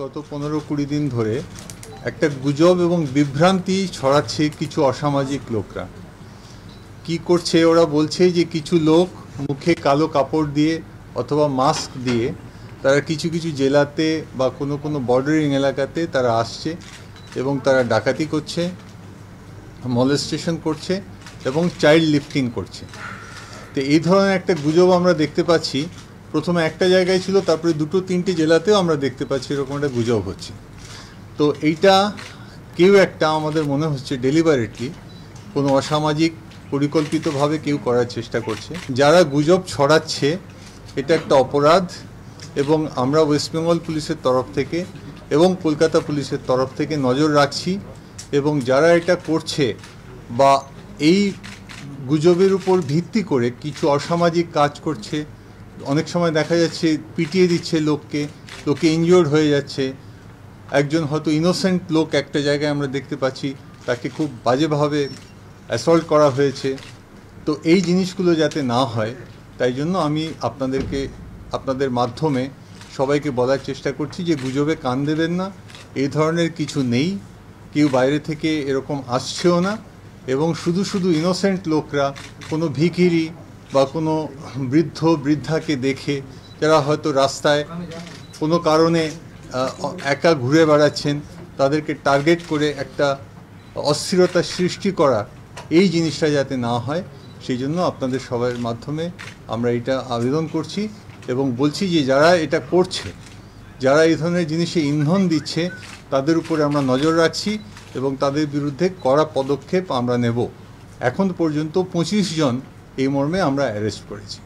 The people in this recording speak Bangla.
গত পনেরো কুড়ি দিন ধরে একটা গুজব এবং বিভ্রান্তি ছড়াচ্ছে কিছু অসামাজিক লোকরা। কি করছে ওরা বলছে যে কিছু লোক মুখে কালো কাপড় দিয়ে অথবা মাস্ক দিয়ে তারা কিছু কিছু জেলাতে বা কোনো কোনো বর্ডারিং এলাকাতে তারা আসছে এবং তারা ডাকাতি করছে মলেস্টেশন করছে এবং চাইল্ড লিফটিং করছে। তো এই ধরনের একটা গুজব আমরা দেখতে পাচ্ছি। প্রথমে একটা জায়গায় ছিল, তারপরে দুটো তিনটে জেলাতেও আমরা দেখতে পাচ্ছি, এরকম একটা গুজব হচ্ছে। তো এইটা কেউ একটা আমাদের মনে হচ্ছে ডেলিভারেটলি কোনো অসামাজিক পরিকল্পিতভাবে কেউ করার চেষ্টা করছে। যারা গুজব ছড়াচ্ছে, এটা একটা অপরাধ এবং আমরা ওয়েস্ট বেঙ্গল পুলিশের তরফ থেকে এবং কলকাতা পুলিশের তরফ থেকে নজর রাখছি এবং যারা এটা করছে বা এই গুজবের উপর ভিত্তি করে কিছু অসামাজিক কাজ করছে অনেক সময় দেখা যাচ্ছে পিটিয়ে দিচ্ছে লোককে, লোকে ইনজিওর্ড হয়ে যাচ্ছে। একজন হয়তো ইনোসেন্ট লোক একটা জায়গায় আমরা দেখতে পাচ্ছি, তাকে খুব বাজেভাবে অ্যাসল্ট করা হয়েছে। তো এই জিনিসগুলো যাতে না হয়, তাই জন্য আমি আপনাদেরকে, আপনাদের মাধ্যমে সবাইকে বলার চেষ্টা করছি যে গুজবে কান দেবেন না এই ধরনের কিছু নেই, কেউ বাইরে থেকে এরকম আসছেও না, এবং শুধু শুধু ইনোসেন্ট লোকরা, কোনো ভিখিরি বা কোনো বৃদ্ধ, বৃদ্ধাকে দেখে যারা হয়তো রাস্তায় কোনো কারণে একা ঘুরে বেড়াচ্ছেন, তাদেরকে টার্গেট করে একটা অস্থিরতা সৃষ্টি করা এই জিনিসটা যাতে না হয়, সেই জন্য আপনাদের সবার মাধ্যমে আমরা এটা আবেদন করছি এবং বলছি যে যারা এটা করছে, যারা এই ধরনের জিনিসে ইন্ধন দিচ্ছে, তাদের উপরে আমরা নজর রাখছি এবং তাদের বিরুদ্ধে কড়া পদক্ষেপ আমরা নেব। এখন পর্যন্ত পঁচিশ জন এই মর্মে আমরা অ্যারেস্ট করেছি।